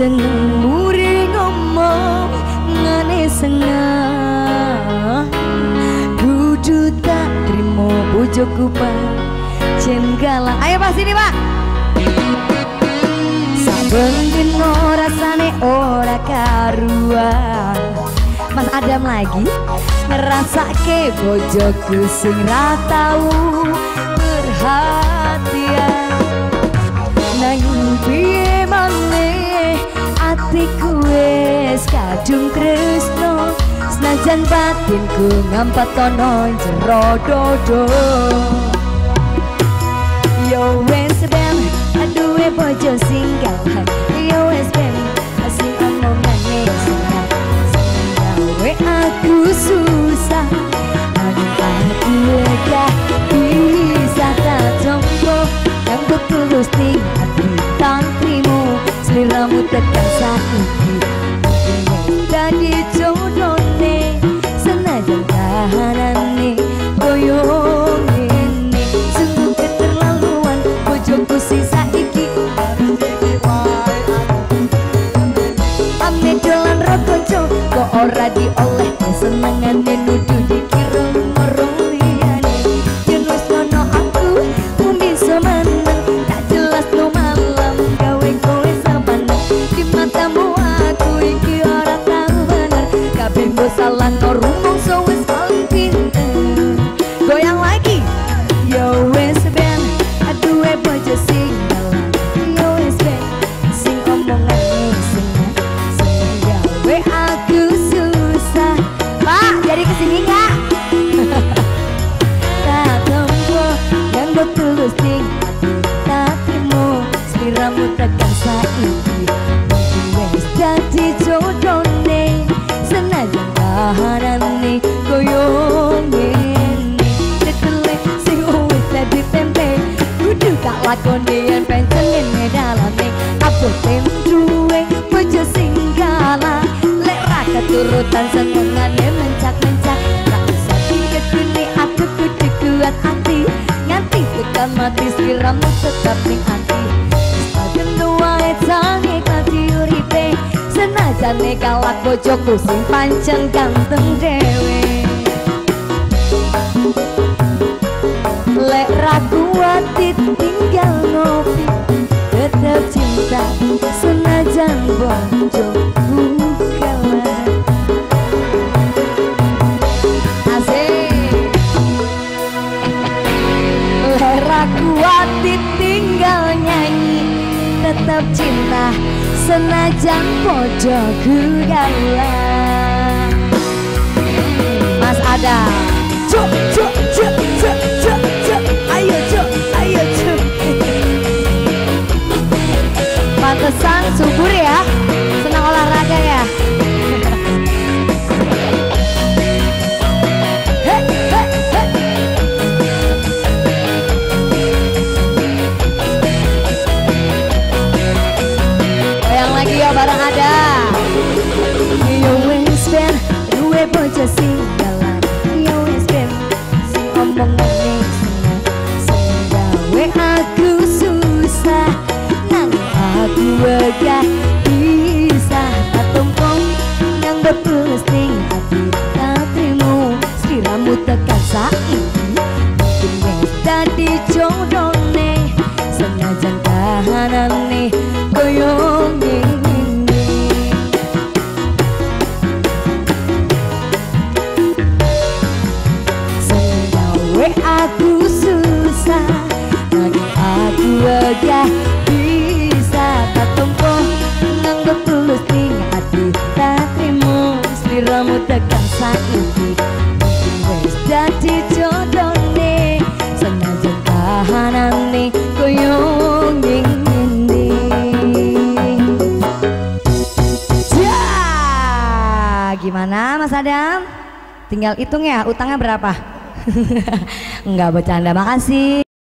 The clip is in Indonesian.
seneng muri ngomong ngane sengah. Kudu tak terima bojoku pak. Galah ayo pak sini pak. Saben dino ora karuan. Mas Adam lagi ngerasa ke bojoku sing ra tau perhatian wis kadung tresno senajan batinku ngampatono jero dodo. Yo wes ben aduwe bojo sing gawan yo wes ora dioleh senengane nuduh dikira merong liyane. Yen wis ngono aku mung bisa meneng tak jelas no malam gawe kowe sabaneng di matamu aku iki ora tau bener kabeh salah tak lakoni yen pencen ngene dalane. Abote duwe bojo lek ra keturutan senengane mencak-mencak tak usah digedune aku kudu kuat hati nganti tekan mati siramu tetap ning ati. Saben wae tangi kati uripe. Senajane kalak bojoku sing pancen ganteng dhewe Lek ragu hati tinggal nyanyi Tetap cinta senajan bojoku kalah Mas Adam cuk, cuk, lagi ya bareng ada. Yo wes ben duwe bojo sing dalan Yo wes ben sing omongane sing gawe aku susah. Nang aku wegah bisa tumpung yang bertulus ning hati tak terima seliramu tekan saiki. Mungkin wes dadi jodohne senajan kahanane koyo Ya, gimana Mas Adam? Tinggal hitung ya, utangnya berapa? Enggak bercanda, makasih.